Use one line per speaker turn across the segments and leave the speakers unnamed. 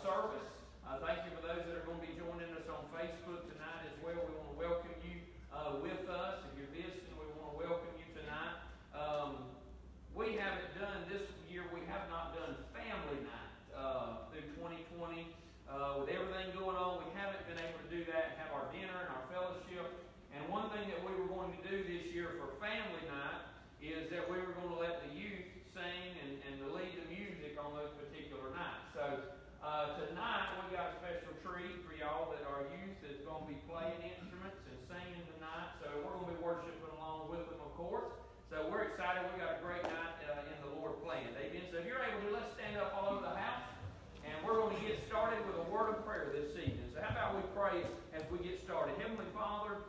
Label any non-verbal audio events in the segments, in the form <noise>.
service. Uh, thank you for those that are going to be joining us on Facebook tonight as well. We want to welcome you uh, with us. If you're visiting, we want to welcome you tonight. Um, we haven't done this year, we have not done family night uh, through 2020. Uh, with everything going on, we haven't been able to do that and have our dinner and our fellowship. And one thing that we were going to do this year for family night is that we were going to let the youth sing and, and to lead the music on those particular nights. So uh, tonight we got a special treat for y'all that our youth is going to be playing instruments and singing tonight. So we're going to be worshiping along with them, of course. So we're excited. We got a great night uh, in the Lord playing. Amen. So if you're able to, let's stand up all over the house. And we're going to get started with a word of prayer this evening. So how about we pray as we get started? Heavenly Father,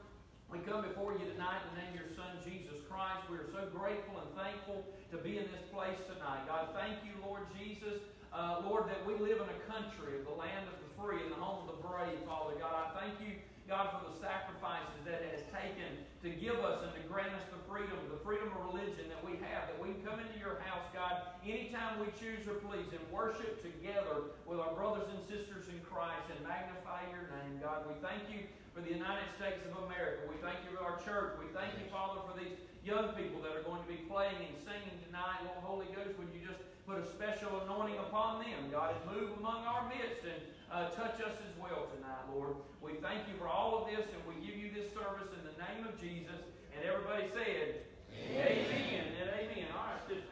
we come before you tonight in the name of your Son, Jesus Christ. We are so grateful and thankful to be in this place tonight. God, thank you, Lord Jesus. Uh, Lord, that we live in a country of the land of the free and the home of the brave, Father God. I thank you God, for the sacrifices that it has taken to give us and to grant us the freedom, the freedom of religion that we have, that we can come into your house, God, anytime we choose or please, and worship together with our brothers and sisters in Christ and magnify your name, God. We thank you for the United States of America. We thank you for our church. We thank you, Father, for these young people that are going to be playing and singing tonight. Lord Holy Ghost, would you just put a special anointing upon them, God, and move among our midst and uh, touch us as well tonight, Lord. We thank you for all of this, and we give you this service in the name of Jesus. And everybody said, Amen, amen and amen. All right,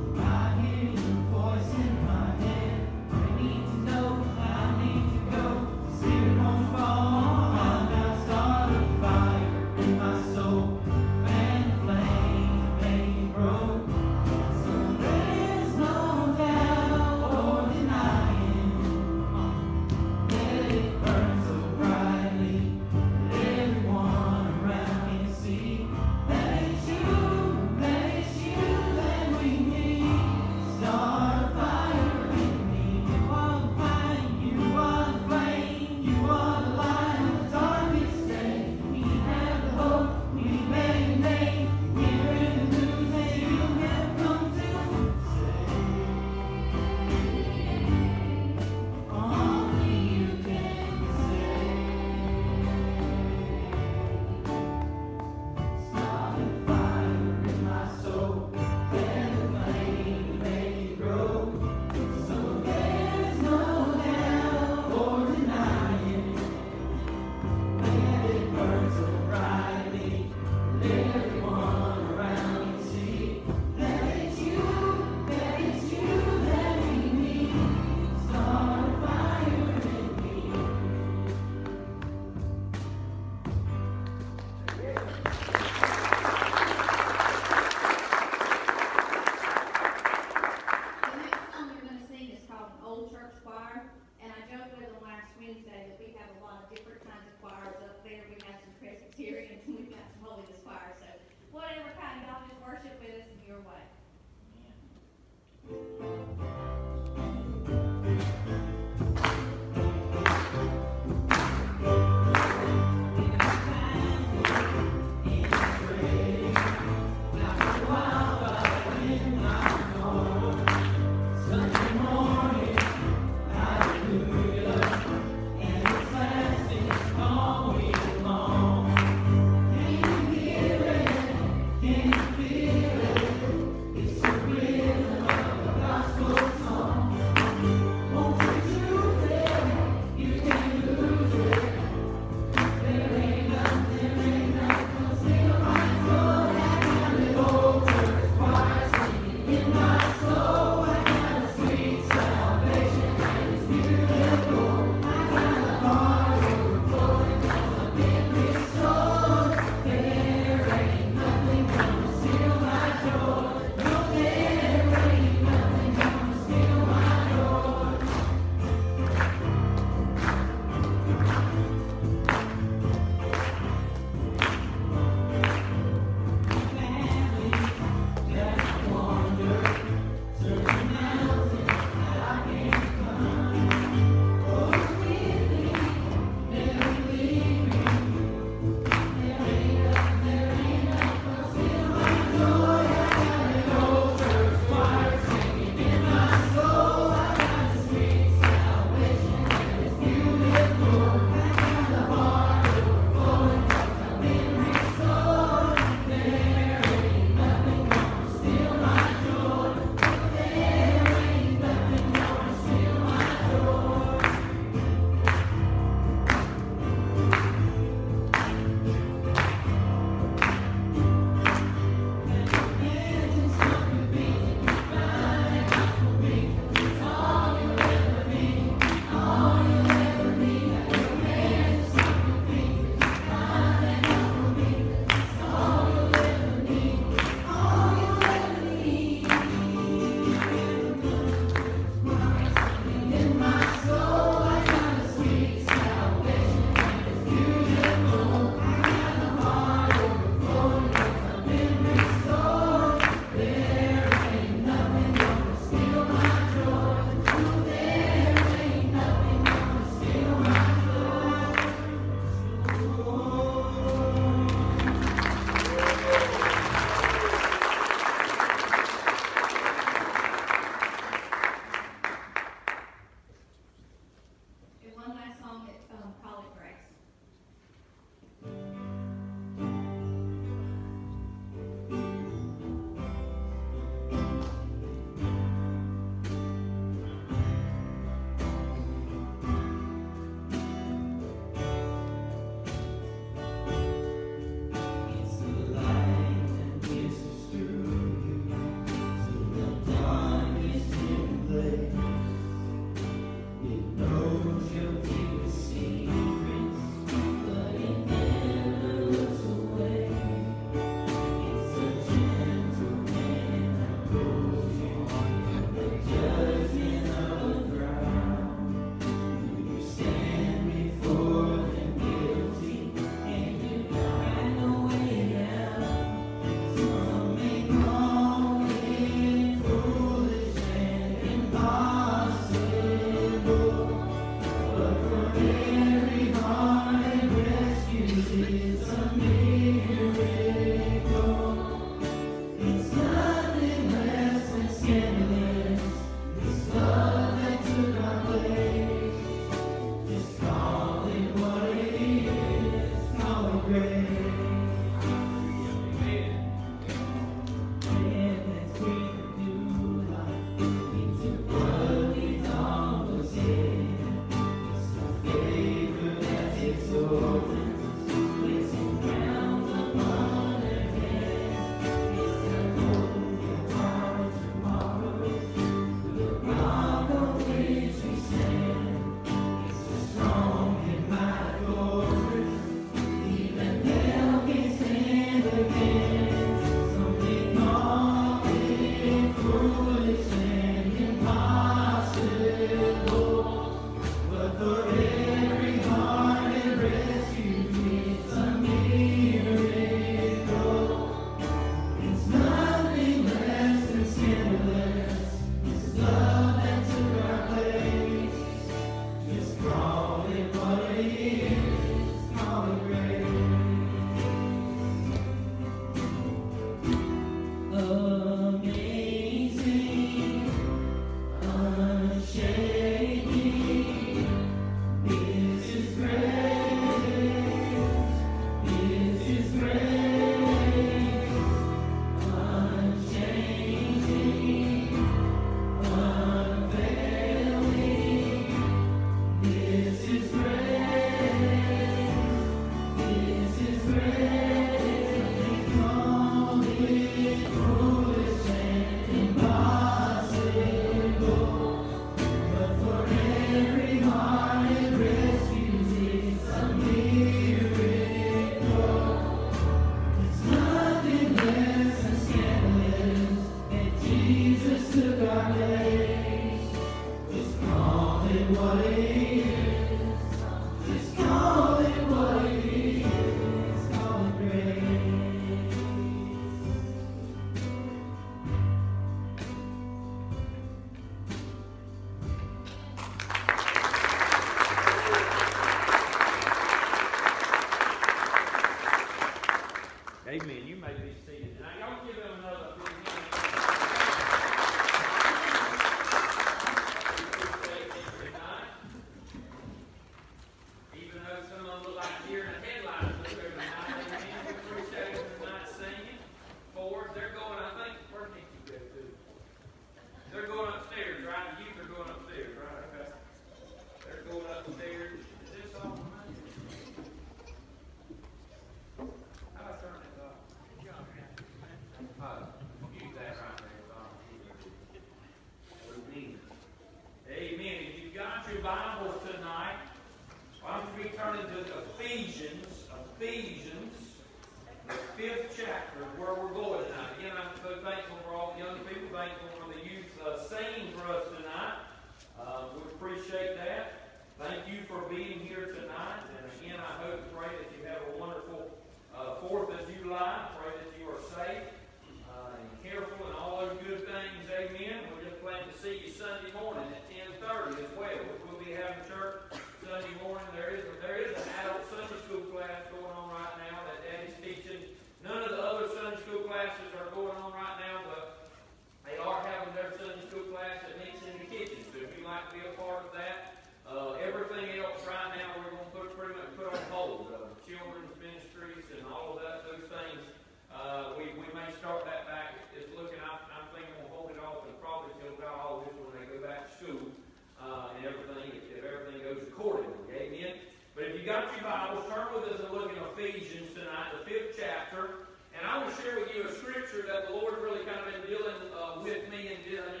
Amen.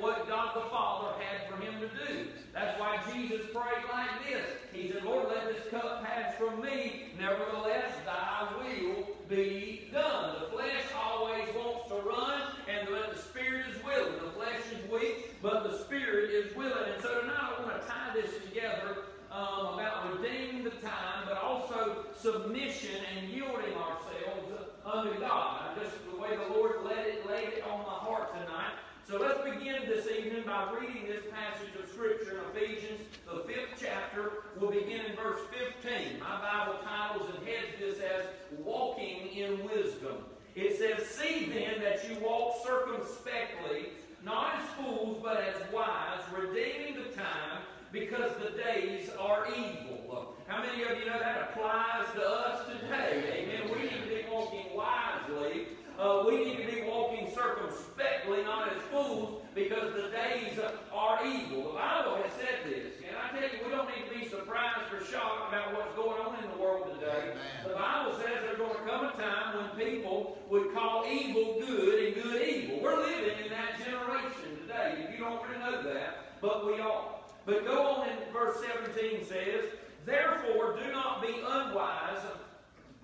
What God the Father had for him to do. That's why Jesus prayed like this. He said, Lord, let this cup pass from me. Nevertheless, thy will be done. The flesh always wants to run, and the, the spirit is willing. The flesh is weak, but the spirit is willing. And so tonight I want to tie this together um, about redeeming the time, but also submission and yielding ourselves unto God. Just the way the Lord laid it, laid it on my heart tonight. So let's begin this evening by reading this passage of Scripture in Ephesians, the fifth chapter. We'll begin in verse 15. My Bible titles and heads this as Walking in Wisdom. It says, See then that you walk circumspectly, not as fools, but as wise, redeeming the time, because the days are evil. How many of you know that applies to us today? Amen. We need to be walking wisely uh, we need to be walking circumspectly, not as fools, because the days are evil. The Bible has said this. And I tell you, we don't need to be surprised or shocked about what's going on in the world today. Amen. The Bible says there's going to come a time when people would call evil good and good evil. We're living in that generation today. If you don't really know that, but we are. But go on in verse 17 says, Therefore do not be unwise,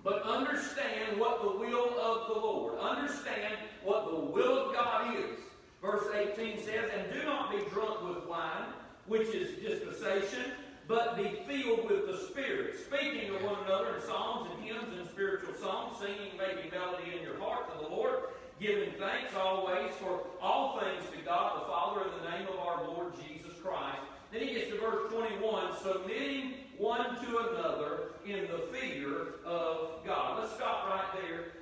but understand what the will of the Lord. Understand what the will of God is. Verse 18 says, And do not be drunk with wine, which is dispensation, but be filled with the Spirit, speaking to one another in psalms and hymns and spiritual songs, singing, making melody in your heart to the Lord, giving thanks always for all things to God the Father in the name of our Lord Jesus Christ. Then he gets to verse 21, submitting one to another in the fear of God. Let's stop right there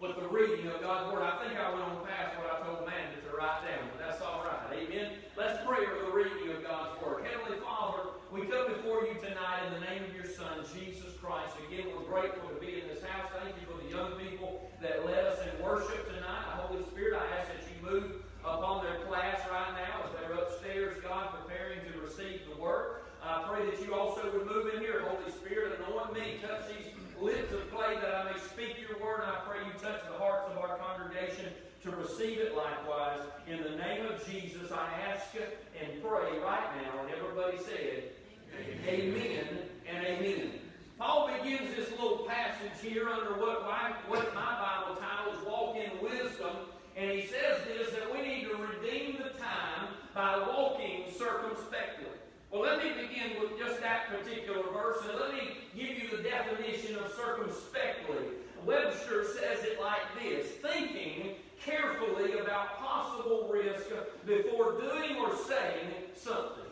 with the reading of God's Word. I think I went on past what I told Amanda to write down, but that's all right. Amen. Let's pray over the reading of God's Word. Heavenly Father, we come before you tonight in the name of your Son, Jesus Christ. Again, we're grateful to be in this house. Thank you for the young people that led us in worship tonight. Holy Spirit, I ask that you move upon their class right now as they're upstairs, God, preparing to receive the Word. I pray that you also would move in here, Holy Spirit, anoint me, touch these lips of clay that I may speak your word. And I pray you touch the hearts of our congregation to receive it likewise. In the name of Jesus, I ask and pray right now. And everybody said, Amen, and amen. Paul begins this little passage here under what my, what my Bible title is Walk in Wisdom. And he says this that we need to redeem the time by walking circumspectly. Well, let me begin with just that particular verse, and let me give you the definition of circumspectly. Webster says it like this thinking carefully about possible risk before doing or saying something.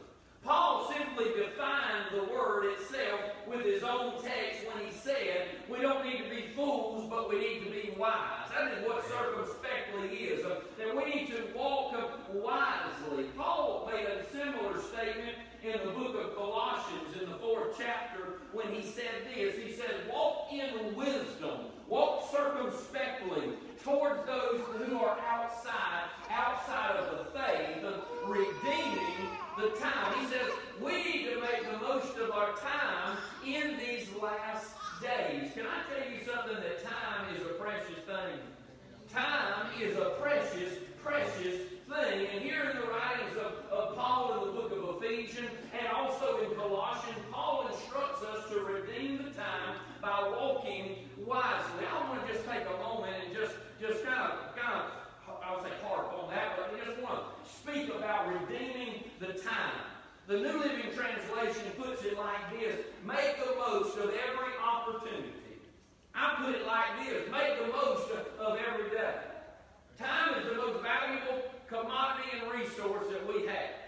Paul simply defined the word itself with his own text when he said, we don't need to be fools, but we need to be wise. That is what circumspectly is. That we need to walk wisely. Paul made a similar statement in the book of Colossians in the fourth chapter when he said this. He said, walk in wisdom. Walk circumspectly towards those who are outside, outside of the faith, redeeming the time. He says we need to make the most of our time in these last days. Can I tell you something that time is a precious thing? Time is a precious, precious thing. And here in the writings of, of Paul in the book of Ephesians and also in Colossians, Paul instructs us to redeem the time by walking wisely. I want to just take a moment and just, just kind of, kind of, I would say harp on that, but I just want to speak about redeeming the time. The New Living Translation puts it like this Make the most of every opportunity. I put it like this Make the most of every day. Time is the most valuable commodity and resource that we have.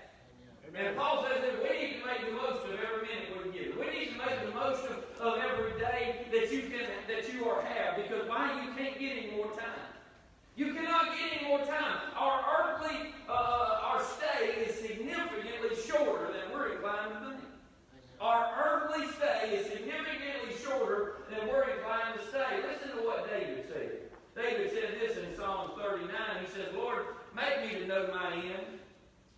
And Paul says that we need to make the most of every minute we're given. We need to make the most of, of every day that you can that you are have more time. Our earthly, uh, uh, our stay is significantly shorter than we're inclined to think. Our earthly stay is significantly shorter than we're inclined to stay. Listen to what David said. David said this in Psalm 39. He says, Lord, make me to know my end,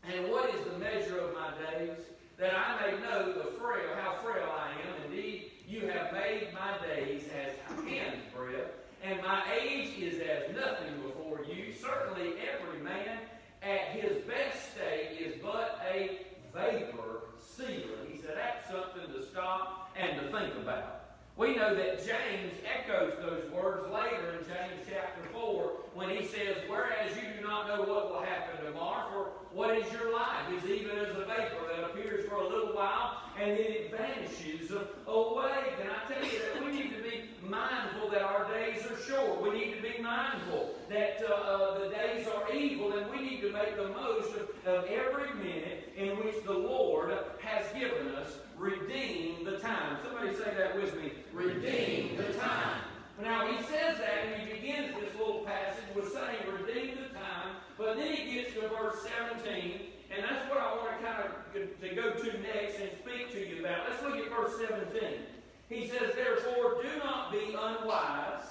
and what is the measure of my days, that I may know the frail, how frail I am. Indeed, you have made my days as hand's breadth, and my age is as nothing before you. Certainly, every man at his best state is but a vapor Selah. He said that's something to stop and to think about. We know that James echoes those words later in James chapter 4 when he says, Whereas you do not know what will happen tomorrow, for what is your life is even as a vapor that appears for a little while and then it vanishes away. Can I tell you that we need to be mindful that our days are short? We need to be mindful that uh, uh, the days are evil and we need to make the most of, of every minute in which the Lord has given us. Redeem the time. Somebody say that with me. Redeem the time. Now he says that and he begins this little passage with saying, redeem the time, but then he gets to verse 17, and that's what I want to kind of to go to next and speak to you about. Let's look at verse 17. He says, Therefore, do not be unwise,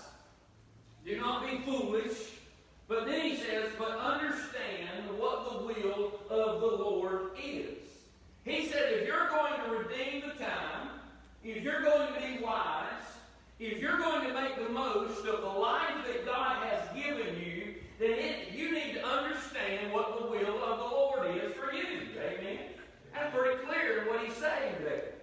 do not be foolish. But then he says, But understand what the will of the Lord is. He said, if you're going to redeem the time, if you're going to be wise, if you're going to make the most of the life that God has given you, then it, you need to understand what the will of the Lord is for you. Amen? That's pretty clear in what he's saying there.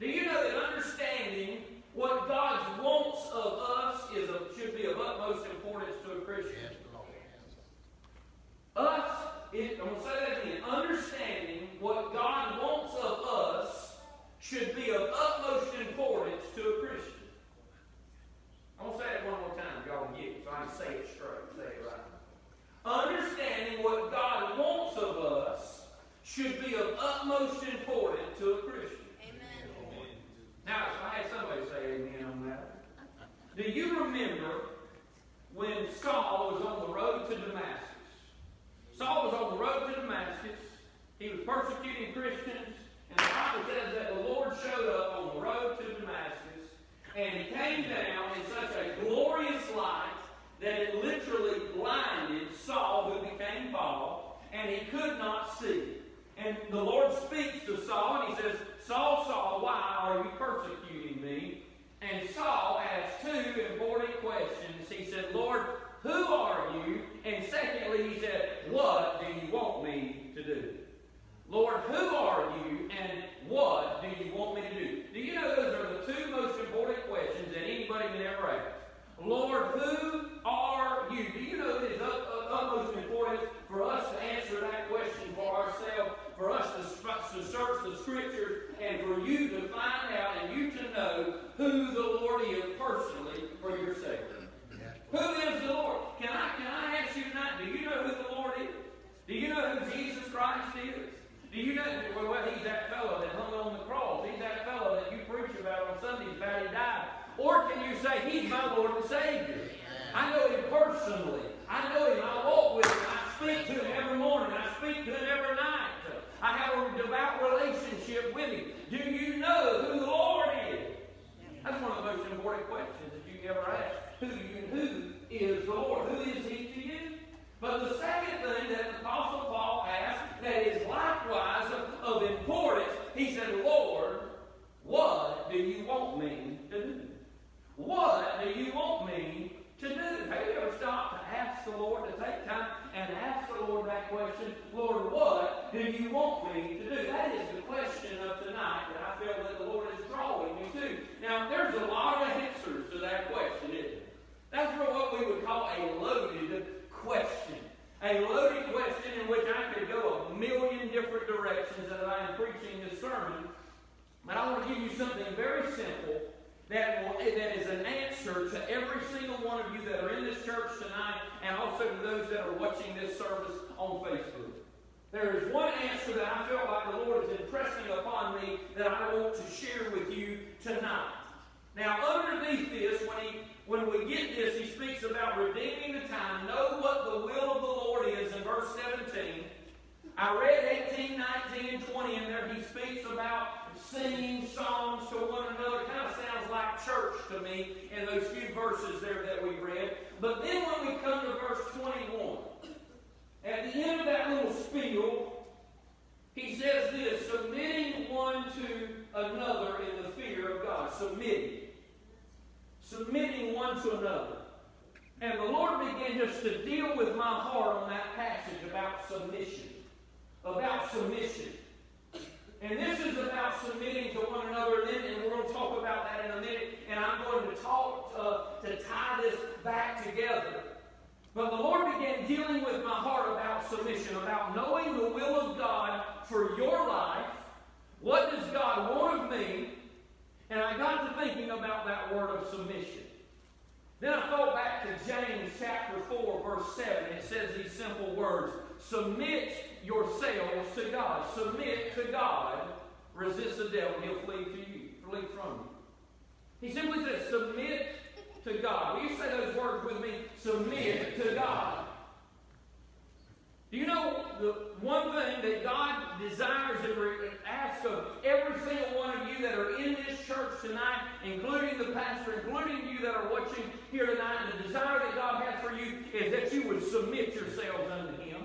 Do you know that understanding what God wants of us is a, should be of utmost importance to a Christian? Us, it, I'm going to say that again. Understanding what God wants of us should be of utmost importance to a Christian. I'm going to say it one more time. Y'all get it, so I can say it straight. Say it right. Understanding what God wants of us should be of utmost importance to a Christian.
Amen.
Now, if I had somebody say amen on that. Do you remember when Saul was on the road to Damascus? Saul was on the road to Damascus. He was persecuting Christians. And the Bible says that the Lord showed up on the road to Damascus. And he came down in such a glorious light that it literally blinded Saul, who became Paul, and he could not see. And the Lord speaks to Saul, and he says, Saul, Saul, why are you persecuting me? And Saul asked two important questions. He said, Lord, who are you? And secondly, he said, What do you want me to do? Lord, who are you and what do you want me to do? Do you know those are the two most important questions that anybody can ever ask? Lord, who are you? Do you know it is of utmost importance for us to answer that question for ourselves, for us to, to search the scriptures, and for you to find out and you to know who the Lord is personally for yourself?
Yes,
Who is the Lord? Can I, can I ask you tonight, do you know who the Lord is? Do you know who Jesus Christ is? Do you know, well, well, he's that fellow that hung on the cross. He's that fellow that you preach about on Sundays about he died. Or can you say, he's my Lord and Savior? I know him personally. I know him. I walk with him. I speak to him every morning. I speak to him every night. I have a devout relationship with him. Do you know who the Lord is? That's one of the most important questions that you ever ask. Who, you, who is the Lord? Who is he to you? But the second thing that the Apostle Paul asked that is likewise of, of importance, he said, Lord, what do you want me to do? What do you want me to do? Have you ever stopped to ask the Lord to take time and ask the Lord that question? Lord, what do you want me to do? That is the question of tonight that I feel that the Lord is drawing me to. Now, there's a lot of answers to that question, isn't there? That's what we would call a loaded question. A loaded question in which I could go a million different directions as I am preaching this sermon. But I want to give you something very simple that, will, that is an answer to every single one of you that are in this church tonight and also to those that are watching this service on Facebook. There is one answer that I feel like the Lord is impressing upon me that I want to share with you tonight. Now, underneath this, when he when we get this, he speaks about redeeming the time. Know what the will of the Lord is in verse 17. I read 18, 19, and 20 in there. He speaks about singing songs to one another. Kind of sounds like church to me in those few verses there that we read. But then when we come to verse 21, at the end of that little spiel, he says this submitting one to another in the fear of God. Submitting submitting one to another. And the Lord began just to deal with my heart on that passage about submission. About submission. And this is about submitting to one another, and, then, and we're going to talk about that in a minute. And I'm going to talk uh, to tie this back together. But the Lord began dealing with my heart about submission, about knowing the will of God for your life. What does God want of me? And I got to thinking about that word of submission. Then I thought back to James chapter 4, verse 7. It says these simple words Submit yourselves to God. Submit to God. Resist the devil, he'll flee to you, flee from you. He simply says, Submit to God. Will you say those words with me? Submit to God. Do you know the one thing that God desires and asks of every single one of you that are in this church tonight, including the pastor, including you that are watching here tonight, and the desire that God has for you is that you would submit yourselves unto Him.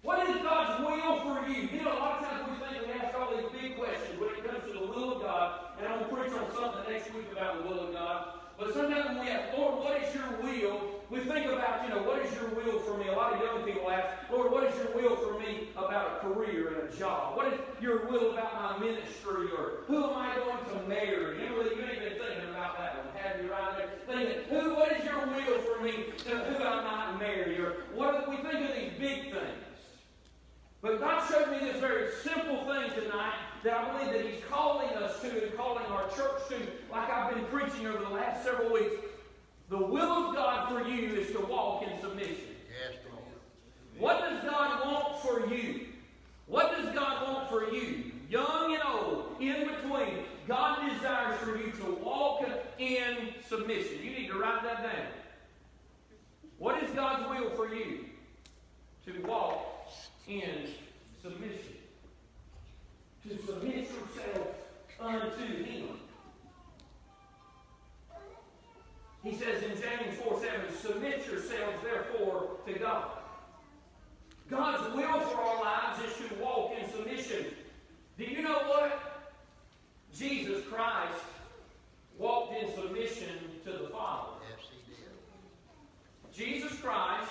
What is God's will for you? You know, a lot of times we think we ask all these big questions when it comes to the will of God, and I'm going to preach on something next week about the will of God. But sometimes when we ask, Lord, what is your will? We think about, you know, what is your will for me? A lot of young people ask, Lord, what is your will for me about a career and a job? What is your will about my ministry? Or who am I going to marry? You know, you ain't been thinking about that one, have you right there? Thinking, who, what is your will for me to who I might marry? Or what we think of these big things. But God showed me this very simple thing tonight that I believe that He's calling us to and calling our church to, like I've been preaching over the last several weeks. The will of God for you is to walk in submission.
Yes, Lord.
What does God want for you? What does God want for you? Young and old, in between, God desires for you to walk in submission. You need to write that down. What is God's will for you? To walk in submission. To submit yourself unto Him. He says in James 4 7, submit yourselves therefore to God. God's will for our lives is to walk in submission. Do you know what? Jesus Christ walked in submission to the Father.
Yes, he did.
Jesus Christ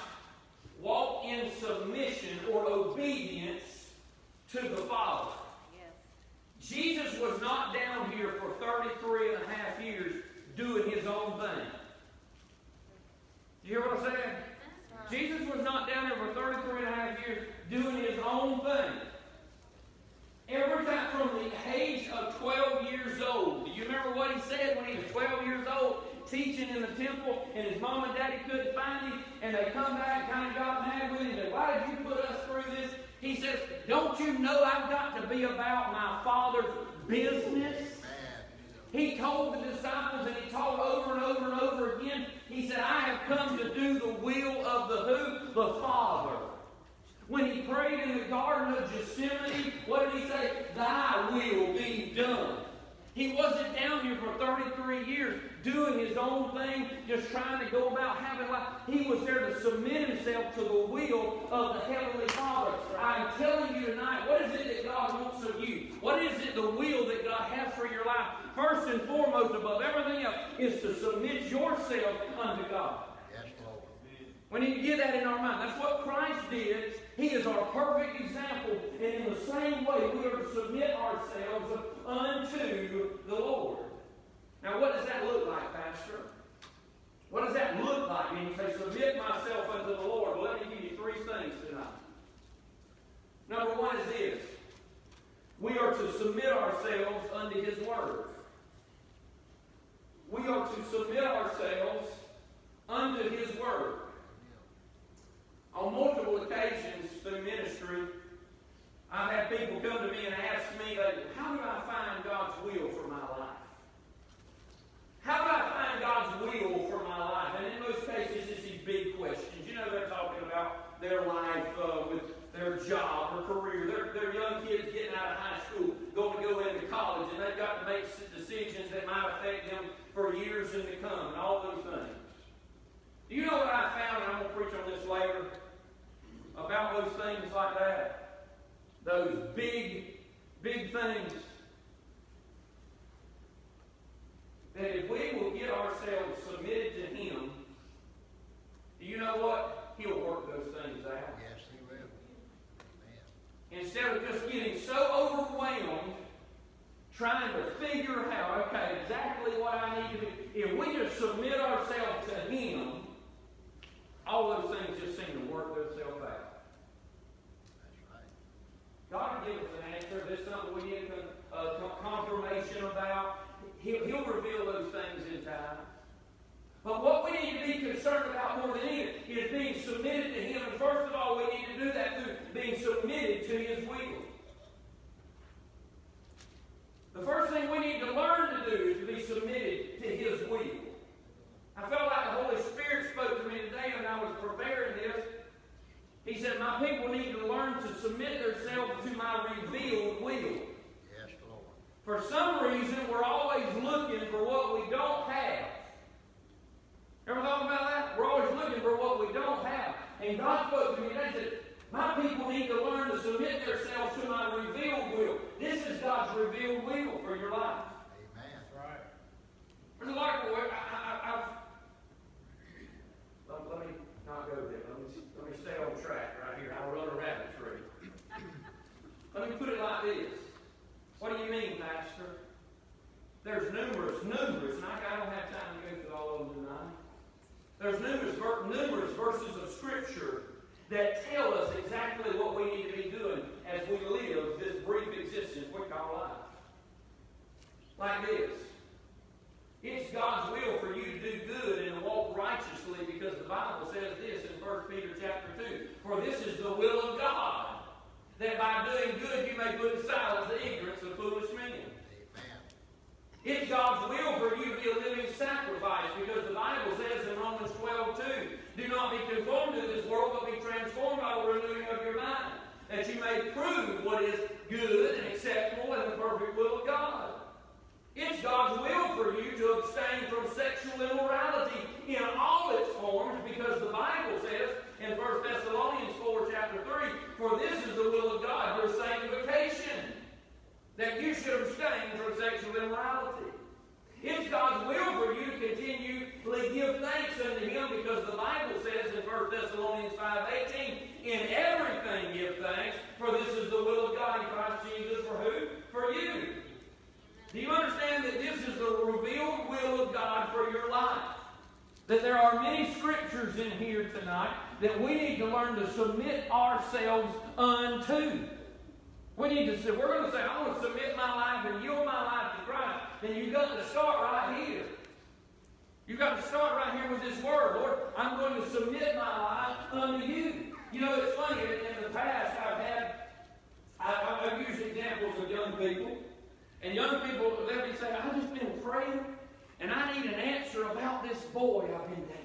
walked in submission or obedience to the Father. Jesus was not down here for 33 and a half years doing his own thing. Do you hear what I'm saying? Jesus was not down there for 33 and a half years doing his own thing. Every time from the age of 12 years old, do you remember what he said when he was 12 years old, teaching in the temple, and his mom and daddy couldn't find him, and they come back kind of got mad with him, and said, Why did you put us through this? He says, Don't you know I've got to be about my Father's business? He told the disciples, and he taught over and over and over again, he said, I have come to do the will of the who? The Father. When he prayed in the Garden of Gethsemane, what did he say? Thy will be done. He wasn't down 33 years doing his own thing, just trying to go about having life. He was there to submit himself to the will of the Heavenly Father. I'm telling you tonight, what is it that God wants of you? What is it, the will that God has for your life? First and foremost, above everything else, is to submit yourself unto God. We need to get that in our mind. That's what Christ did. He is our perfect example. And in the same way, we are to submit ourselves unto the Lord. Now, what does that look like, Pastor? What does that look like when you say, submit myself unto the Lord? Well, let me give you three things tonight. Number one is this. We are to submit ourselves unto His Word. We are to submit ourselves unto His Word. On multiple occasions through ministry, I've had people come to me and ask me, how do I find God's will? How do I find God's will for my life? And in most cases, it's these big questions. You know, they're talking about their life uh, with their job or career. They're, they're young kids getting out of high school, going to go into college, and they've got to make decisions that might affect them for years to come, and all those things. Do you know what I found, and I'm going to preach on this later, about those things like that? Those big, big things. that if we will get ourselves submitted to Him, do you know what? He'll work those things out.
Yes, He will. Amen.
Instead of just getting so overwhelmed trying to figure out, okay, exactly what I need to do, if we just submit ourselves to Him, may prove what is good and acceptable and the perfect will of God. It's God's will for you to abstain from sexual immorality in all its forms because the Bible says in 1 Thessalonians 4, chapter 3, for this is the will of God, your sanctification, that you should abstain from sexual immorality. It's God's will for you to continually give thanks unto Him because the Bible says in 1 Thessalonians 5.18, in everything give thanks, for this is the will of God in Christ Jesus for who? For you. Do you understand that this is the revealed will of God for your life? That there are many scriptures in here tonight that we need to learn to submit ourselves unto. We need to say, we're going to say, I want to submit my life and yield my life to Christ. Then you've got to start right here. You've got to start right here with this word. Lord, I'm going to submit my life unto you. You know, it's funny, in the past I've had, I, I've used examples of young people. And young people, they'll be saying, I've just been praying and I need an answer about this boy I've been dating.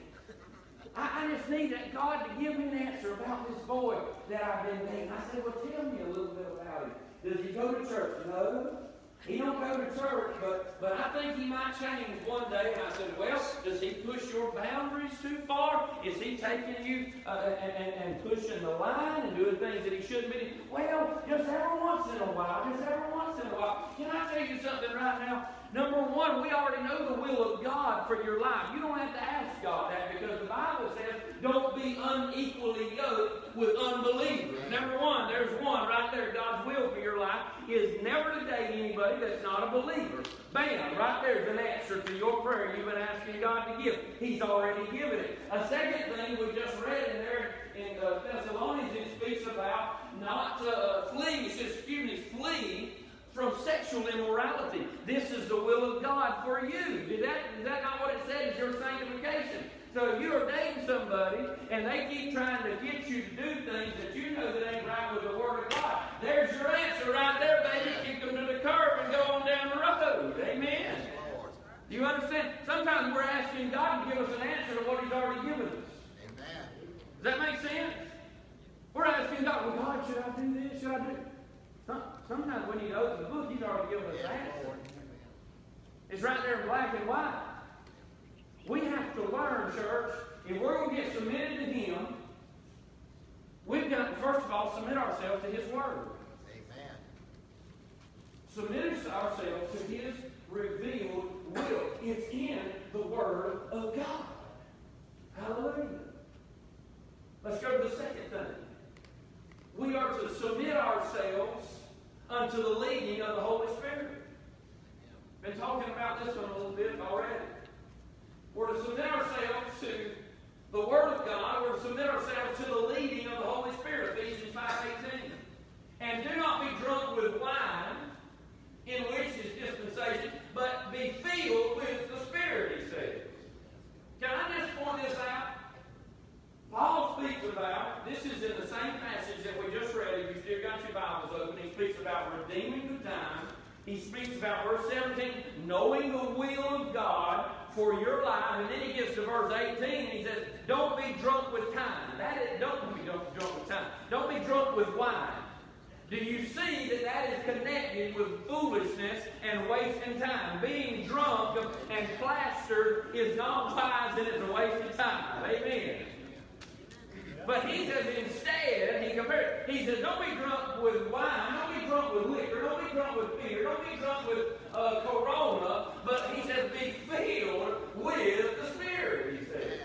I, I just need that God to give me an answer about this boy that I've been dating. I said, well, tell me a little bit about him. Does he go to church? No. He don't go to church, but, but I think he might change one day. And I said, well, does he push your boundaries too far? Is he taking you uh, and, and, pushing the line and doing things that he shouldn't be doing? Well, just every once in a while, just every once in a while. Can I tell you something right now? Number one, we already know the will of God for your life. You don't have to ask God that because the Bible says don't be unequally yoked with unbelievers. Number one, there's one right there. God's will for your life is never to date anybody that's not a believer. Bam, right there's an answer to your prayer you've been asking God to give. He's already given it. A second thing we just read in there in uh, Thessalonians, it speaks about not uh, fleeing, it says, excuse me, flee from sexual immorality. This is the will of God for you. Is that, is that not what it says? Is your sanctification. So if you're dating somebody and they keep trying to get you to do things that you know that ain't right with the Word of God, there's your answer right there, baby. Kick them to the curb and go on down the road. Amen. Do you understand? Sometimes we're asking God to give us an answer to what He's already given us.
Amen.
Does that make sense? We're asking God, well, God, should I do this? Should I do some, Sometimes when need to open the book. He's already given us the answer. It's right there in black and white. We have to learn, church, if we're going to get submitted to Him, we've got to, first of all, submit ourselves to His Word.
Amen.
Submit ourselves to His revealed will. It's in the Word of God. Hallelujah. Let's go to the second thing. We are to submit ourselves unto the leading of the Holy Spirit. Been talking about this one a little bit already. We're to submit ourselves to the Word of God. We're to submit ourselves to the leading of the Holy Spirit, Ephesians 5.18. And do not be drunk with wine, in which is dispensation, but be filled with the Spirit, he says. Can I just point this out? Paul speaks about, this is in the same passage that we just read, if you still got your Bibles open, he speaks about redeeming the time. He speaks about verse 17, knowing the will of God for your life. And then he gets to verse 18 and he says, Don't be drunk with time. That is, don't be drunk with time. Don't be drunk with wine. Do you see that that is connected with foolishness and wasting time? Being drunk and plastered is not wise and it's a waste of time. Amen. But he says instead, he compares, he says, don't be drunk with wine, don't be drunk with liquor, don't be drunk with beer, don't be drunk with uh, corona, but he says, be filled with the Spirit, he says.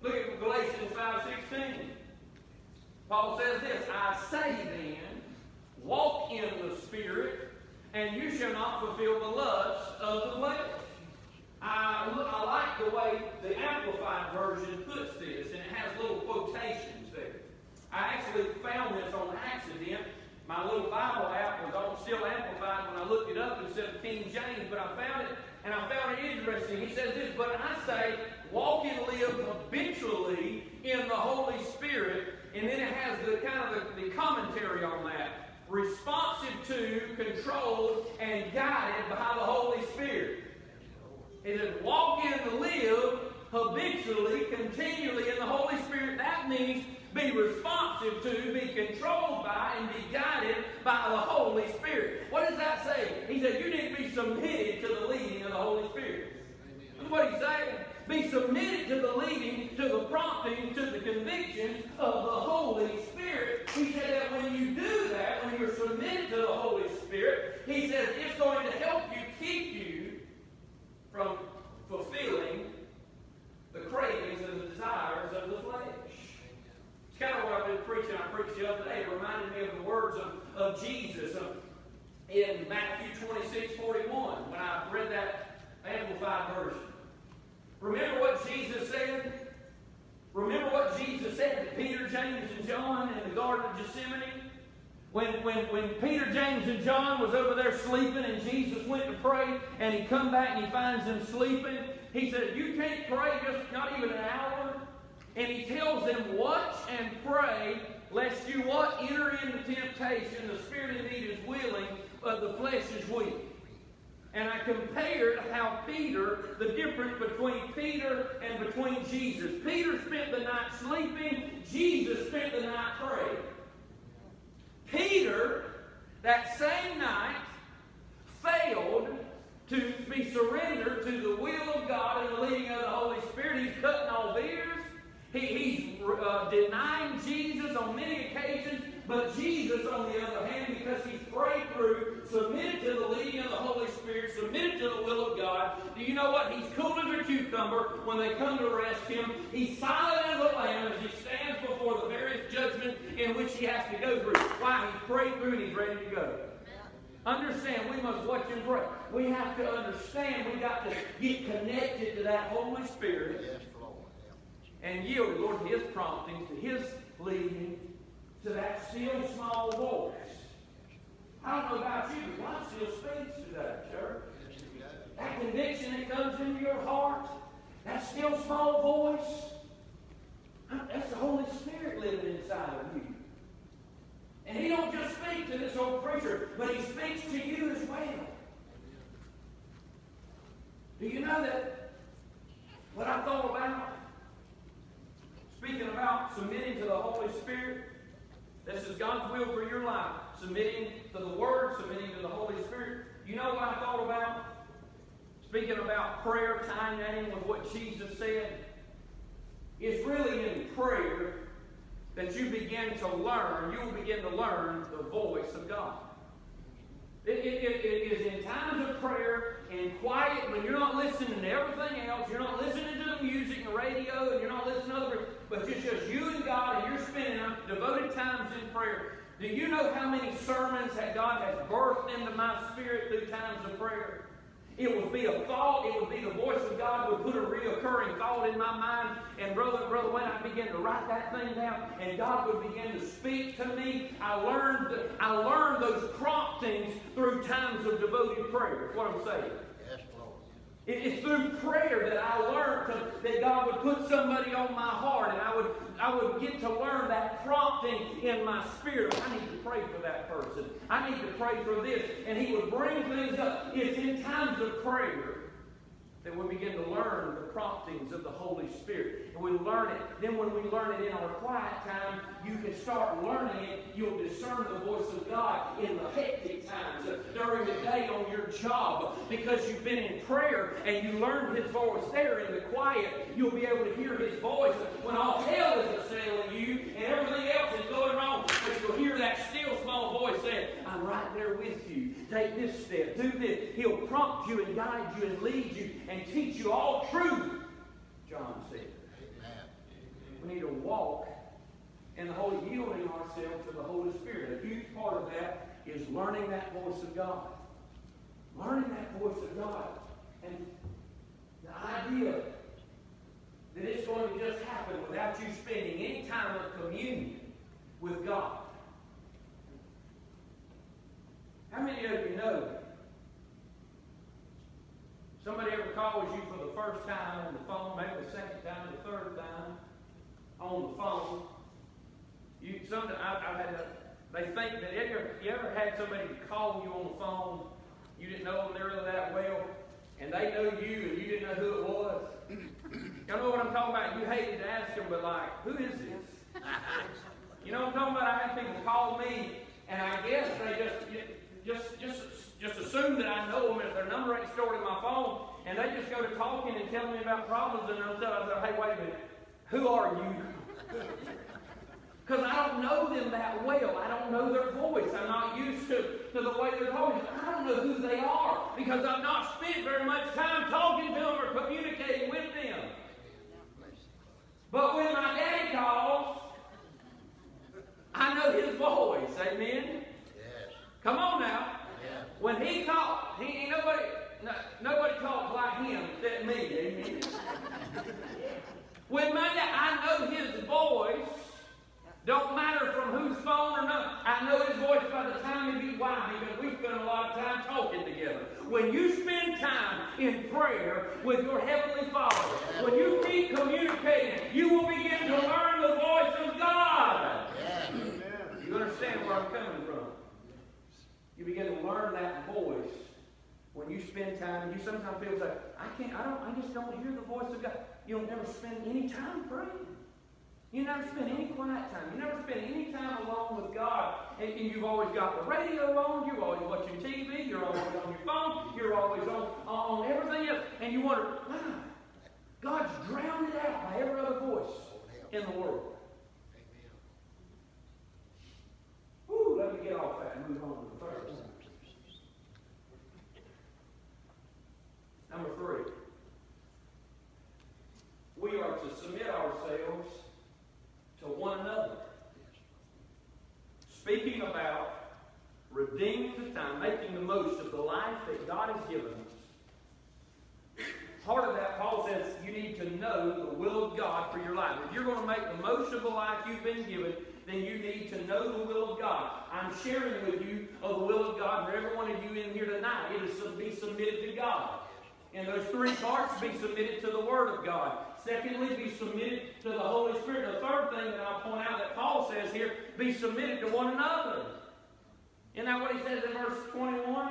Look at Galatians 5.16. Paul says this, I say then, walk in the Spirit, and you shall not fulfill the lusts of the flesh. I, I like the way the Amplified Version puts this, and it has little quotations there. I actually found this on accident. My little Bible app was on still amplified when I looked it up instead of King James, but I found it, and I found it interesting. He says this, but I say, walk and live habitually in the Holy Spirit, and then it has the kind of the, the commentary on that. Responsive to, controlled, and guided by the Holy Spirit. It says, walk in and live habitually, continually in the Holy Spirit. That means be responsive to, be controlled by, and be guided by the Holy Spirit. What does that say? He said you need to be submitted to the leading of the Holy Spirit. That's what he's saying. Be submitted to the leading, to the prompting, to the conviction of the Holy Spirit. He said that when you do that, when you're submitted to the Holy Spirit, he says it's going to help you keep you from fulfilling the cravings and the desires of the flesh. It's kind of what I've been preaching. I preached the other day. It reminded me of the words of, of Jesus of, in Matthew 26, 41, when I read that Amplified Version. Remember what Jesus said? Remember what Jesus said to Peter, James, and John in the Garden of Gethsemane? When, when, when Peter, James, and John was over there sleeping and Jesus went to pray and he come back and he finds them sleeping, he said, you can't pray just not even an hour? And he tells them, watch and pray lest you what? Enter into temptation. The spirit indeed is willing, but the flesh is weak. And I compared how Peter, the difference between Peter and between Jesus. Peter spent the night sleeping. Jesus spent the night praying. Peter, that same night, failed to be surrendered to the will of God and the leading of the Holy Spirit. He's cutting off ears. He, he's uh, denying Jesus on many occasions, but Jesus, on the other hand, because he's prayed through, submitted to the leading of the Holy Spirit, submitted to the will of God. Do you know what? He's cool as a cucumber when they come to arrest him. He's silent as a lamb as he stands before the various judgments in which he has to go through. Why? He's prayed through and he's ready to go. Understand, we must watch and pray. We have to understand, we got to get connected to that Holy Spirit and yield, Lord, His promptings, to His leading, to that still small voice. I don't know about you, but God still speaks that church. That conviction that comes into your heart, that still small voice, that's the Holy Spirit living inside of you. And He don't just speak to this old preacher, but He speaks to you as well. Do you know that what I thought about? Speaking about submitting to the Holy Spirit, this is God's will for your life. Submitting to the Word, submitting to the Holy Spirit. You know what I thought about? Speaking about prayer, tying that in with what Jesus said. It's really in prayer that you begin to learn, you will begin to learn the voice of God. It, it, it, it is in times of prayer and quiet when you're not listening to everything else, you're not listening to the music and radio, and you're not listening to other, but it's just you and God, and you're spending devoted times in prayer. Do you know how many sermons that God has birthed into my spirit through times of prayer? It would be a thought, it would be the voice of God would put a reoccurring thought in my mind, and brother, brother, when I began to write that thing down, and God would begin to speak to me, I learned, I learned those promptings through times of devoted prayer. That's what I'm saying.
Yes, Lord.
It's through prayer that I learned to, that God would put somebody on my heart, and I would I would get to learn that prompting in my spirit. I need to pray for that person. I need to pray for this, and He would bring things up. It's in times of prayer that we begin to learn the promptings of the Holy Spirit. And we learn it. Then when we learn it in our quiet time, you can start learning it. You'll discern the voice of God in the hectic times, during the day on your job, because you've been in prayer and you learned His voice there in the quiet. You'll be able to hear His voice when all hell is assailing you and everything else is going wrong. But you'll hear that still small voice saying, I'm right there with you. Take this step. Do this. He'll prompt you and guide you and lead you and teach you all truth, John said.
Amen.
We need to walk in the Holy, yielding ourselves to the Holy Spirit. A huge part of that is learning that voice of God. Learning that voice of God. And the idea that it's going to just happen without you spending any time of communion with God. How many of you know somebody ever calls you for the first time on the phone, maybe the second time, the third time on the phone? You some I, I had a, they think that if you ever had somebody call you on the phone, you didn't know them really that well, and they know you and you didn't know who it was. Y'all know what I'm talking about? You hated to ask them, but like, who is this? <laughs> you know what I'm talking about? I had people call me, and I guess they just just just just assume that I know them if their number ain't stored in my phone, and they just go to talking and telling me about problems, and I'll tell them, hey, wait a minute, who are you? <laughs> Because I don't know them that well. I don't know their voice. I'm not used to, to the way they're talking. I don't know who they are because I've not spent very much time talking to them or communicating with them. But when my daddy calls, I know his voice. Amen? Come on now.
Yeah.
When he called, he ain't nobody, no, nobody talks like him except me. Amen? <laughs> when my I know his voice. Don't matter from whose phone or not. I know his voice by the time he be why because we spend a lot of time talking together. When you spend time in prayer with your heavenly Father, when you keep communicating, you will begin to learn the voice of God. You understand where I'm coming from? You begin to learn that voice when you spend time. And you sometimes feel like I can't. I don't. I just don't hear the voice of God. You don't never spend any time praying. You never spend any quiet time. You never spend any time alone with God. And, and you've always got the radio on. You're always watching TV. You're always on your phone. You're always on, on everything else. And you wonder, wow, God's drowned it out by every other voice in the world.
Amen.
Woo, let me get off that and move on to the third one. Number three. We are to submit ourselves to one another. Speaking about redeeming the time, making the most of the life that God has given us. Part of that, Paul says, you need to know the will of God for your life. If you're going to make the most of the life you've been given, then you need to know the will of God. I'm sharing with you of the will of God for every one of you in here tonight. It is to be submitted to God. In those three parts, be submitted to the Word of God. Secondly, be submitted to the Holy Spirit. The third thing that I'll point out that Paul says here, be submitted to one another. Isn't that what he says in verse 21?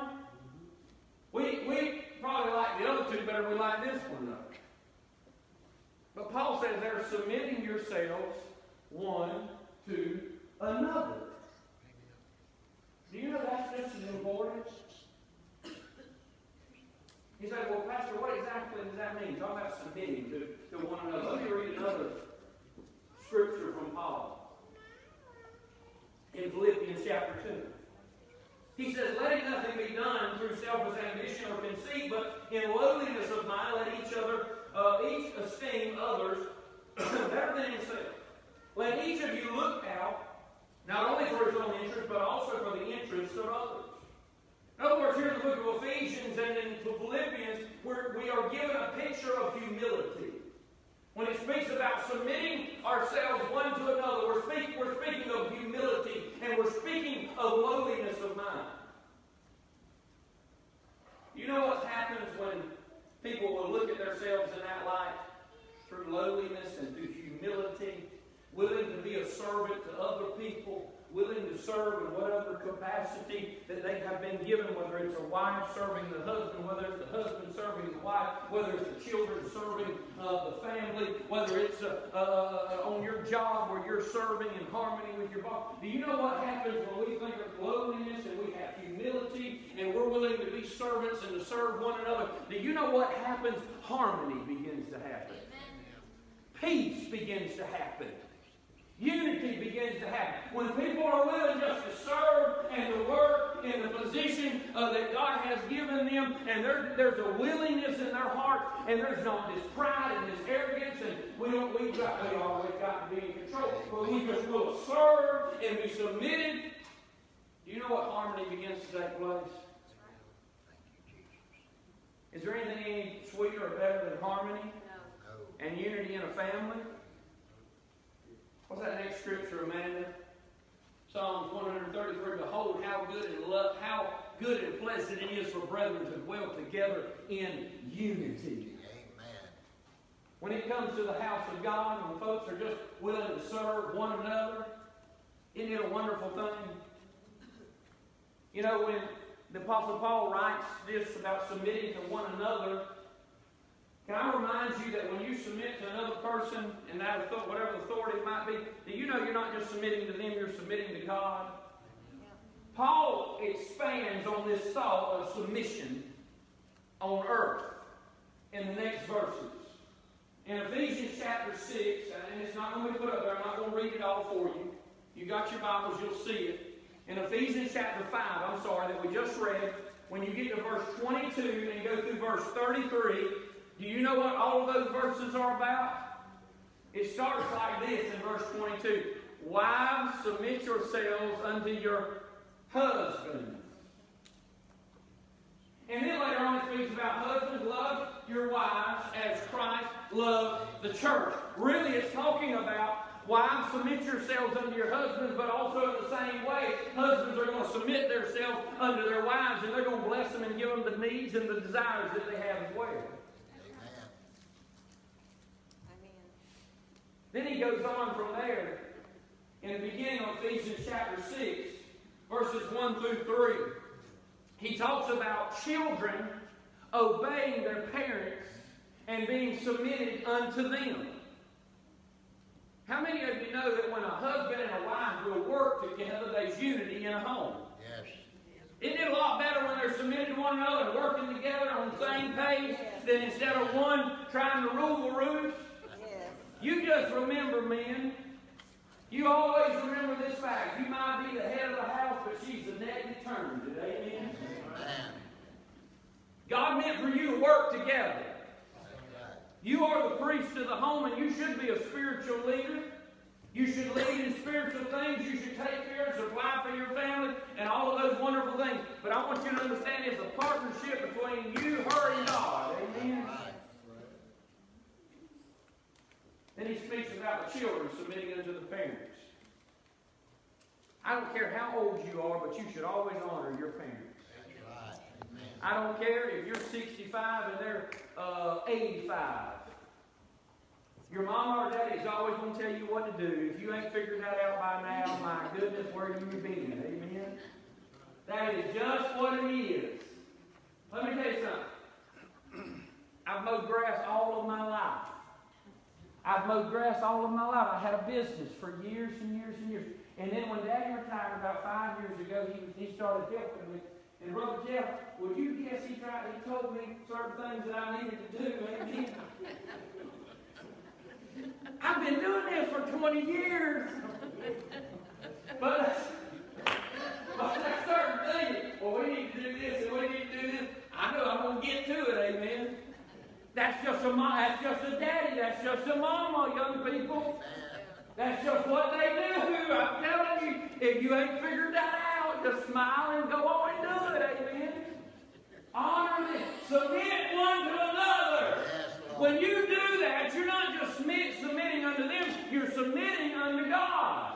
We, we probably like the other two better we like this one, though. But Paul says they're submitting yourselves one to another. Do you know that's just as important? You say, well, Pastor, what exactly does that mean? Talk about submitting to, to one another. Let me read another scripture from Paul in Philippians chapter 2. He says, letting nothing be done through selfish ambition or conceit, but in lowliness of mind, let each other, uh, each esteem others <clears throat> better than himself. Let each of you look out, not only for his own interest, but also for the interests of others. In other words, here in the book of Ephesians and in the Philippians, we're, we are given a picture of humility. When it speaks about submitting ourselves one to another, we're speaking, we're speaking of humility and we're speaking of lowliness of mind. You know what happens when people will look at themselves in that light? Through lowliness and through humility, willing to be a servant to other people, willing to serve in whatever capacity that they have been given, whether it's a wife serving the husband, whether it's the husband serving the wife, whether it's the children serving uh, the family, whether it's uh, uh, on your job where you're serving in harmony with your boss. Do you know what happens when we think of lowliness and we have humility and we're willing to be servants and to serve one another? Do you know what happens? Harmony begins to happen. Peace begins to happen. Unity begins to happen. When people are willing just to serve and to work in the position uh, that God has given them, and there, there's a willingness in their heart, and there's not this pride and this arrogance, and we don't we've got we always got to be in control. But we just will serve and be submitted. Do you know what harmony begins to take place? Is there anything any sweeter or better than harmony
No.
and unity in a family? What's that next scripture, Amanda? Psalms 133. Behold, how good and love, how good and pleasant it is for brethren to dwell together in unity.
Amen.
When it comes to the house of God, when folks are just willing to serve one another, isn't it a wonderful thing? You know, when the Apostle Paul writes this about submitting to one another, can I remind you that when you submit to another person, and that whatever authority it might be, do you know you're not just submitting to them, you're submitting to God? Paul expands on this thought of submission on earth in the next verses. In Ephesians chapter 6, and it's not going to be put up there, I'm not going to read it all for you. You got your Bibles, you'll see it. In Ephesians chapter 5, I'm sorry, that we just read, when you get to verse 22 and go through verse 33, do you know what all of those verses are about? It starts like this in verse 22. Wives, submit yourselves unto your husbands. And then later on it speaks about husbands, love your wives as Christ loved the church. Really, it's talking about wives, submit yourselves unto your husbands, but also in the same way, husbands are going to submit themselves unto their wives, and they're going to bless them and give them the needs and the desires that they have as well. Then he goes on from there in the beginning of Ephesians chapter 6, verses 1 through 3. He talks about children obeying their parents and being submitted unto them. How many of you know that when a husband and a wife will work together, there's unity in a home?
Yes.
Isn't it a lot better when they're submitted to one another and working together on the same page than instead of one trying to rule the roost? You just remember, men, you always remember this fact. You might be the head of the house, but she's the neck it. Amen? God meant for you to work together. You are the priest of the home, and you should be a spiritual leader. You should lead in spiritual things. You should take care and supply for your family and all of those wonderful things. But I want you to understand it's a partnership between you, her, and God. Amen?
Right.
Then he speaks about the children submitting unto the parents. I don't care how old you are, but you should always honor your parents.
Right.
I don't care if you're 65 and they're uh, 85. Your mom or daddy's always going to tell you what to do. If you ain't figured that out by now, my goodness, where you would be. Amen? That is just what it is. Let me tell you something. I've mowed grass all of my life. I've mowed grass all of my life. I had a business for years and years and years. And then when Daddy retired about five years ago, he, he started helping me. And Brother Jeff, would you guess he tried, he told me certain things that I needed to do. I've been doing this for 20 years. But, but I started thinking, well, we need to do this and we need to do this. I know I'm going to get to it, amen. That's just a mom, that's just a daddy, that's just a mama, young people. That's just what they do. I'm telling you, if you ain't figured that out, just smile and go on and do it, amen. Honor them. Submit one to another. When you do that, you're not just submitting unto them, you're submitting
Yes, God.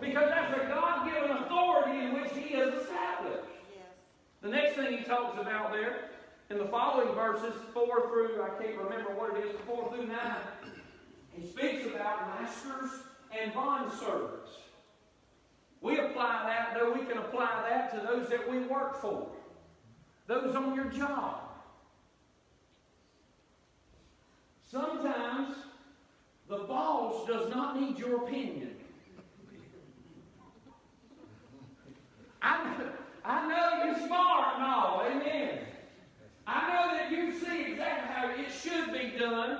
Because that's a God given authority in which He has established. The next thing he talks about there, in the following verses, 4 through, I can't remember what it is, 4 through 9, he speaks about masters and bond servants. We apply that, though we can apply that to those that we work for, those on your job. Sometimes the boss does not need your opinion. I, I know you're smart and all, amen. I know that you see exactly how it should be done,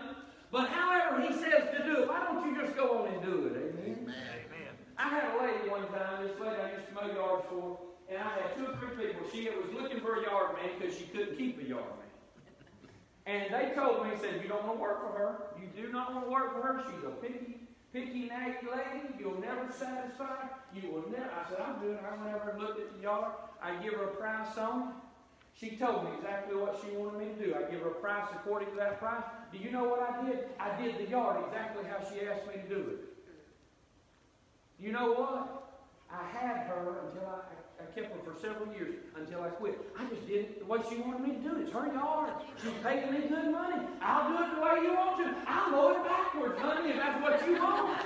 but however he says to do it, why don't you just go on and do it, amen?
Amen.
I had a lady one time, this lady I used to mow yards for, and I had two or three people. She was looking for a yard man because she couldn't keep a yard man. And they told me, said, you don't want to work for her. You do not want to work for her. She's a picky, picky, naggy lady. You'll never satisfy. You will never. I said, I'm doing. I went over and looked at the yard. I give her a price on it. She told me exactly what she wanted me to do. I give her a price according to that price. Do you know what I did? I did the yard exactly how she asked me to do it. You know what? I had her until I, I kept her for several years until I quit. I just did it the way she wanted me to do it. It's her yard. She's paying me good money. I'll do it the way you want to. I'll mow it backwards, honey, if that's what you want.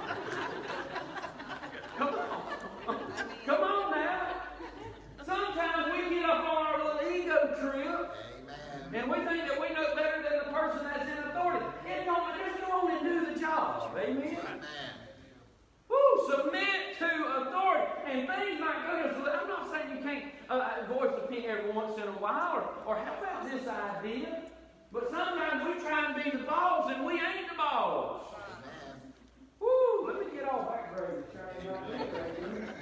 Come on. Come on now. Sometimes we get up on our little ego trip
Amen.
And we think that we know better than the person that's in authority. It don't, just go on and do the job. Amen. Woo, submit to authority. And things might go to, I'm not saying you can't uh, voice opinion every once in a while, or, or how about this idea? But sometimes we try and be the boss, and we ain't the boss. Woo, let me get off that gravy train right <laughs> there.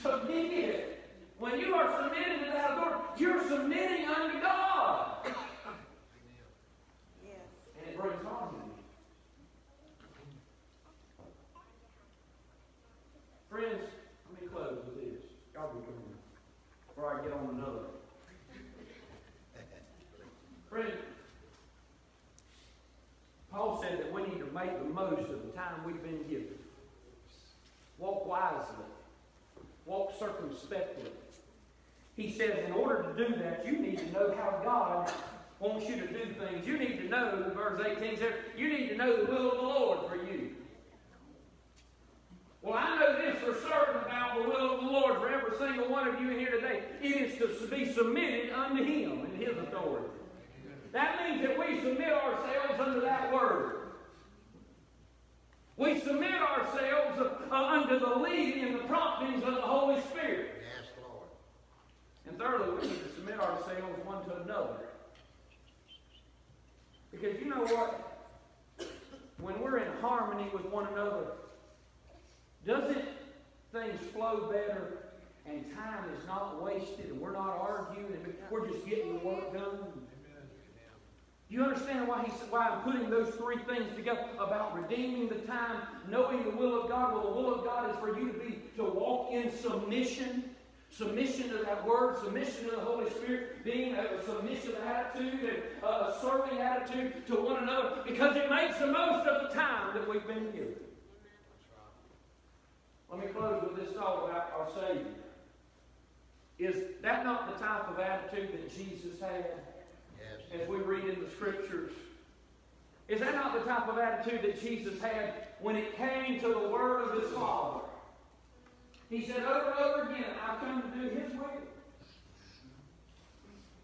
Submit. When you are submitting to that authority, you're submitting unto God.
Yes.
And it brings harmony. Friends, let me close with this. Y'all be before I get on another. Friend, Paul said that we need to make the most of the time we've been given. Walk wisely. Walk circumspectly. He says in order to do that, you need to know how God wants you to do things. You need to know, verse 18 says, you need to know the will of the Lord for you. Well, I know this for certain about the will of the Lord for every single one of you in here today. It is to be submitted unto Him and His authority. That means that we submit ourselves under that word. We submit ourselves uh, under the leading and the promptings of the Holy Spirit. And thirdly, we need to submit ourselves one to another. Because you know what? When we're in harmony with one another, doesn't things flow better and time is not wasted and we're not arguing and we're just getting the work done? Do you understand why, he, why I'm putting those three things together about redeeming the time, knowing the will of God? Well, the will of God is for you to be to walk in submission, submission to that word, submission to the Holy Spirit, being a submissive attitude and a serving attitude to one another, because it makes the most of the time that we've been given. Let me close with this thought about our Savior. Is that not the type of attitude that Jesus had?
Yes.
as we read in the scriptures. Is that not the type of attitude that Jesus had when it came to the word of his Father? He said over and over again, I've come to do his will.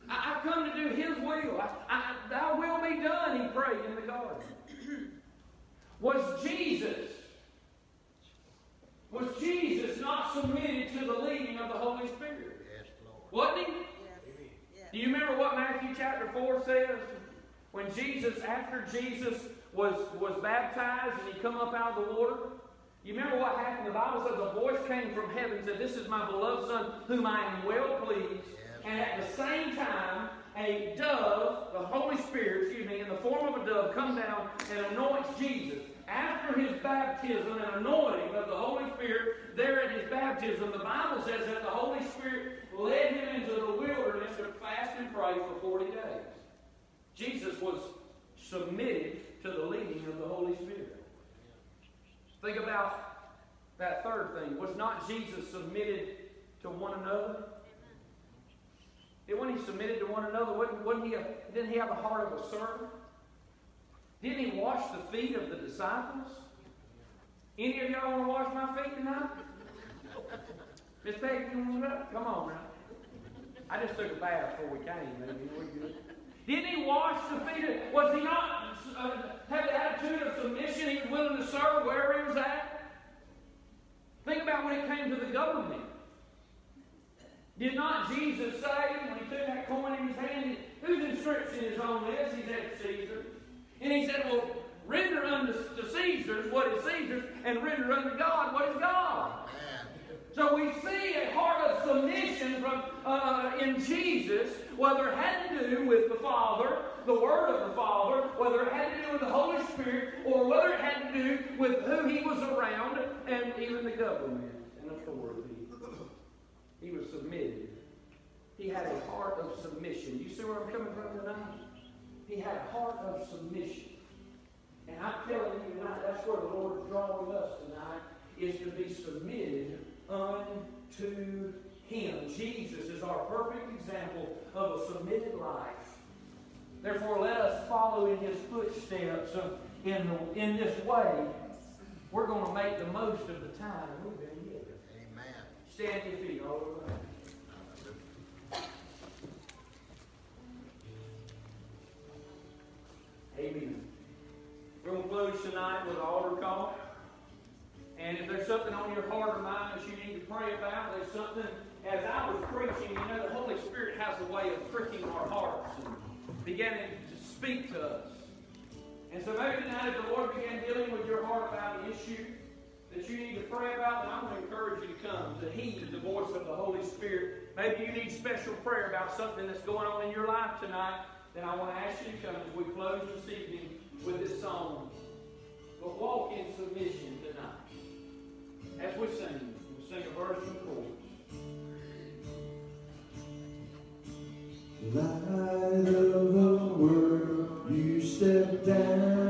I, have come to do his will. I, I, thy will be done, he prayed in the garden. Was Jesus, was Jesus not submitted to the leading of the Holy Spirit?
Yes, Lord.
Wasn't he?
Yes. Yes.
Do you remember what Matthew chapter 4 says? When Jesus, after Jesus was, was baptized and he come up out of the water? You remember what happened? The Bible says a voice came from heaven and said, This is my beloved Son, whom I am well pleased. And at the same time, a dove, the Holy Spirit, excuse me, in the form of a dove, comes down and anoints Jesus. After his baptism and anointing of the Holy Spirit, there at his baptism, the Bible says that the Holy Spirit led him into the wilderness to fast and pray for 40 days. Jesus was submitted to the leading of the Holy Spirit. Think about that third thing. Was not Jesus submitted to one another? And when he submitted to one another, wasn't, wasn't he a, didn't he have a heart of a servant? Didn't he wash the feet of the disciples? Any of y'all want to wash my feet tonight? Miss Peggy, you want to? Come on now. I just took a bath before we came. Good. Didn't he wash the feet? Of, was he not uh, have the attitude of submission? He was willing to serve wherever he was at. Think about when it came to the government. Did not Jesus say when he took that coin in his hand, whose inscription is on this? He said Caesar. And he said, Well, render unto to Caesar's what is Caesar's, and render unto God what is God. So we see a heart of submission from uh, in Jesus, whether it had to do with the Father, the Word of the Father, whether it had to do with the Holy Spirit, or whether it had to do with who he was around, and even the government and authority. He was submitted. He had a heart of submission. You see where I'm coming from tonight? He had a heart of submission. And I'm telling you tonight, that's where the Lord is drawing us tonight, is to be submitted unto Him. Jesus is our perfect example of a submitted life. Therefore, let us follow in His footsteps uh, in, the, in this way. We're going to make the most of the time we've been given.
Amen.
Stand your feet all over. Amen. We're going to close tonight with an altar call. And if there's something on your heart or mind that you need to pray about, there's something, as I was preaching, you know, the Holy Spirit has a way of pricking our hearts and beginning to speak to us. And so maybe tonight, if the Lord began dealing with your heart about an issue that you need to pray about, then I'm going to encourage you to come to heed the voice of the Holy Spirit. Maybe you need special prayer about something that's going on in your life tonight. Then I want to ask you to come as we close this evening with this song. But walk in submission. As we sing, we sing a verse from chorus.
Light of the world, you step down.